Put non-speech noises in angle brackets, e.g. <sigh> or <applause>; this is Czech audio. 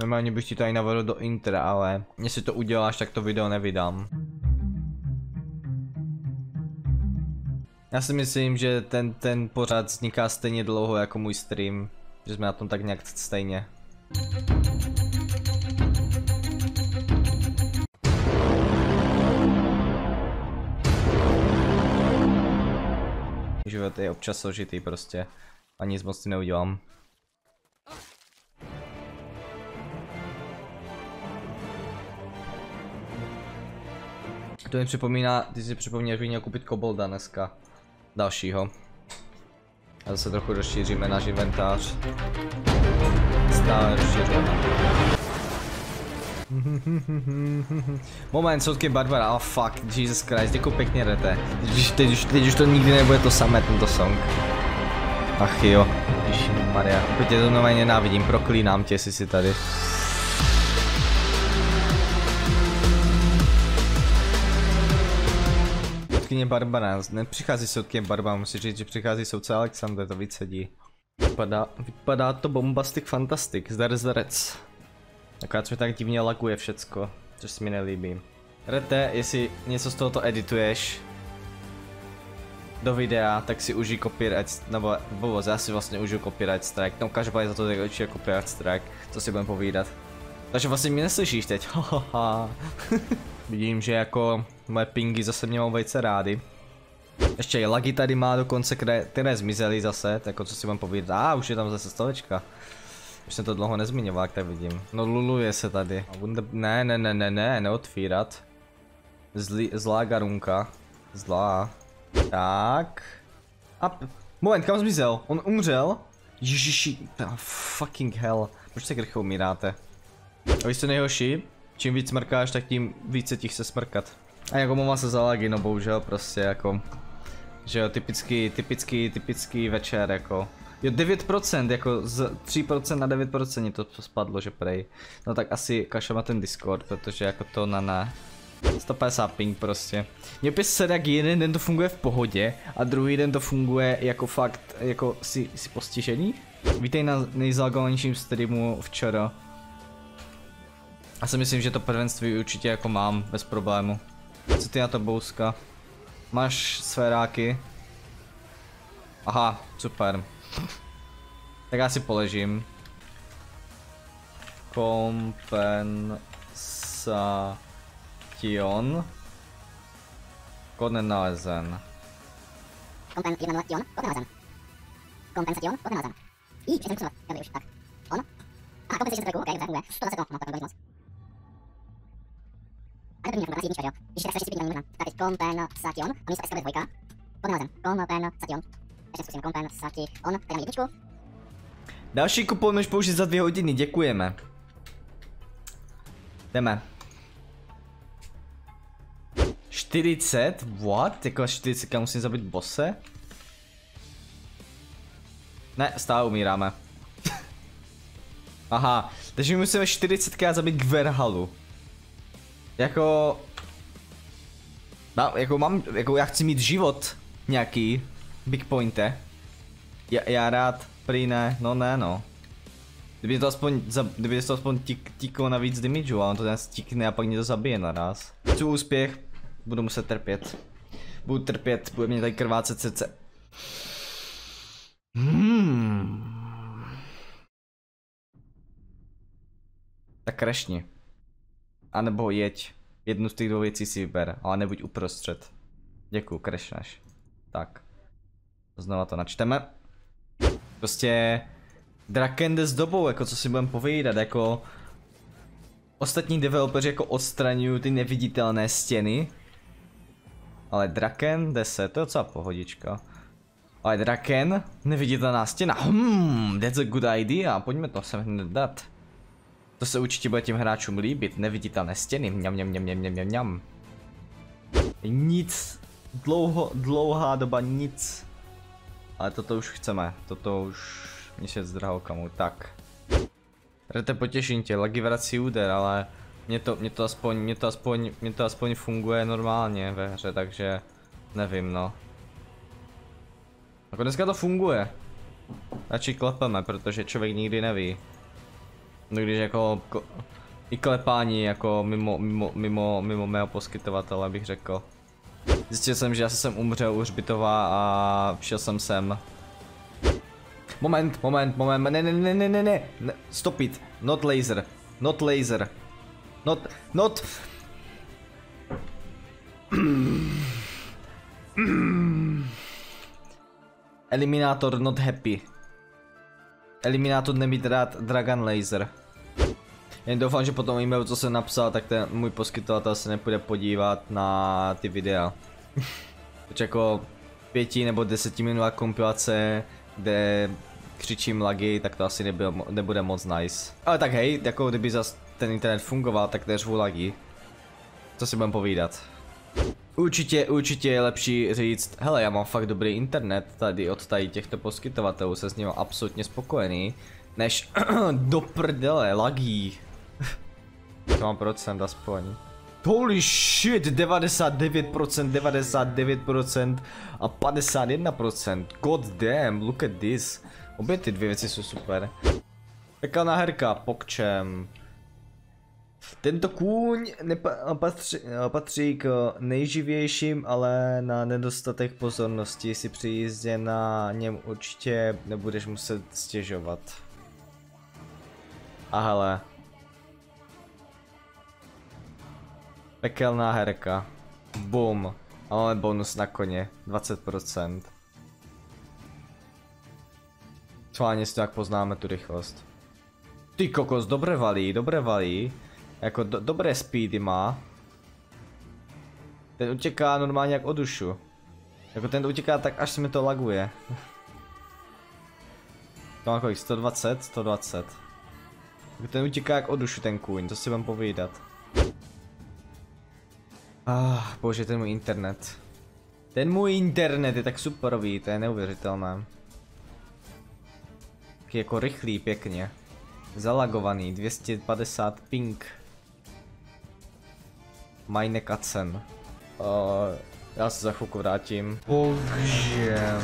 Normálně bych ti to i navedl do intra, ale jestli to uděláš, tak to video nevydám. Já si myslím, že ten, ten pořád vzniká stejně dlouho jako můj stream. Že jsme na tom tak nějak stejně. Život je občas složitý prostě. A nic moc neudělám. To mi připomíná, ty si připomínáš, že měl koupit kobolda dneska. Dalšího. A zase trochu rozšíříme náš inventář. Stále rozšíříme. Moment, soudky Barbara, oh fuck, Jesus Christ, děkuji pěkně Rete. Teď, teď, už, teď už to nikdy nebude to samé, tento song. Ach jo, Maria, opět tě to normálně nenávidím, proklínám tě, jestli si tady. Soudkyně Barbara, nepřichází soudkyně Barbara, musí říct, že přichází soudce Alexander, to víc sedí. Vypadá, vypadá to bombastic fantastic, zdar zdarec. Akorát mi tak divně laguje všecko, což se mi nelíbí. Rete, jestli něco z tohoto edituješ do videa, tak si užij copyright, nebo vůbec, já si vlastně užiju copyright strike, no každopádně za to tak určitě copyright strike, co si budem povídat. Takže vlastně mě neslyšíš teď. <laughs> Vidím, že jako moje pingy zase mě mám vejce rády. Ještě i lagy tady má dokonce, které, které zmizely zase, jako co si mám povídat. A ah, už je tam zase stolečka. Už jsem to dlouho nezmiňoval, jak tak vidím. No luluje se tady. Ne, ne, ne, ne, ne, neotvírat. Zlý, zlá garunka. Zlá. Tak. A moment, kam zmizel? On umřel? Ježiši, fucking hell. Proč se rychle umíráte? A víš co nejhorší? čím víc smrkáš, tak tím více těch se smrkat. A jako mám se zalagy, no bohužel prostě jako, že jo, typický, typický, typický večer jako. Jo, 9%, jako z 3% na 9% to, spadlo, že prej. No tak asi kašel na ten Discord, protože jako to na ne. 150 ping prostě. Mě opět se jak jeden den to funguje v pohodě a druhý den to funguje jako fakt, jako si, si postižený. Vítej na nejzalgovanějším streamu včera. Já si myslím, že to prvenství určitě jako mám, bez problému. Co ty na to bouska? Máš sféráky? Aha, super. Tak já si poležím. Kompensation. Kód nenalezen. Kompensation, kód nenalezen. Kompensation, kód nenalezen. Jí, přesně musím, dobrý už, tak. On? A kompensation se ok, dobře, funguje. 120 no, to bude moc. Ale první informace jednička, jo. Když tak strašně si možná. Tak teď kompensation, a místo SKB dvojka. Podnalezen. Kompensation. Ještě zkusíme kompensation. On, tady mám jedničku. Další kupon můžeš použít za dvě hodiny, děkujeme. Jdeme. 40? What? Jako 40 musím zabít bose? Ne, stále umíráme. <laughs> Aha, takže my musíme 40 zabít Gverhalu. Jako... No, jako mám, jako já chci mít život nějaký, big pointe. Já, já rád, prý ne, no ne no. Kdyby to aspoň, za, kdyby to aspoň tík, tíklo na víc damage, ale on to ten stíkne a pak mě to zabije naraz. Chci úspěch, budu muset trpět. Budu trpět, bude mě tady krvácet srdce. Hmm. Tak krešni. A nebo jeď. Jednu z těch dvou věcí si vyber, ale nebuď uprostřed. Děkuju, krešneš. Tak. Znova to načteme. Prostě... Draken jde s dobou, jako co si budeme povídat, jako... Ostatní developeři jako odstraňují ty neviditelné stěny. Ale Draken jde se, to je docela pohodička. Ale Draken, neviditelná stěna, hmm, that's a good idea, pojďme to sem hned dát. To se určitě bude těm hráčům líbit, neviditelné stěny, mňam, mňam, mňam, mňam, mňam, mňam. Nic, dlouho, dlouhá doba nic. Ale toto už chceme, toto už měsíc s drahokamu, tak. Rete potěším tě, lagi vrací úder, ale mě to, mě to aspoň, mě to aspoň, mě to aspoň funguje normálně ve hře, takže nevím no. Dneska to funguje. Radši klepeme, protože člověk nikdy neví. No když jako ko, i klepání jako mimo, mimo, mimo, mimo mého poskytovatele bych řekl. Zjistil jsem, že já jsem umřel u hřbitova a šel jsem sem. Moment, moment, moment, ne, ne, ne, ne, ne, ne, stop it, not laser, not laser, not, not. Eliminator not happy. Eliminator nemít rád Dragon Laser. Jen doufám, že po tom e-mailu, co jsem napsal, tak ten můj poskytovatel se nepůjde podívat na ty videa. <laughs> Protože jako pěti nebo desetiminutová kompilace, kde křičím lagy, tak to asi nebude, nebude moc nice. Ale tak hej, jako kdyby zas ten internet fungoval, tak neřvu lagy. Co si budem povídat. Určitě, určitě je lepší říct, hele já mám fakt dobrý internet tady od tady těchto poskytovatelů, se s ním absolutně spokojený, než <clears throat> do prdele, lagí. To mám procent aspoň. Holy shit, 99%, 99% a 51%. God damn, look at this. Obě ty dvě věci jsou super. Pekelná herka, pokčem. Tento kůň patří, patří k nejživějším, ale na nedostatek pozornosti si při jízdě na něm určitě nebudeš muset stěžovat. A hele. Pekelná herka. Boom. A máme bonus na koně. 20%. Schválně si to jak poznáme tu rychlost. Ty kokos, dobré valí, dobré valí. Jako do, dobré speedy má. Ten utěká normálně jak o dušu. Jako ten utěká tak až se mi to laguje. To má kolik? 120? 120. Jako ten utěká jak o dušu ten kůň, to si vám povídat. Ah, bože, ten můj internet. Ten můj internet je tak superový, to je neuvěřitelné. Taky jako rychlý pěkně. Zalagovaný, 250 ping. Meine Katzen. Uh, já se za chvilku vrátím. Bože.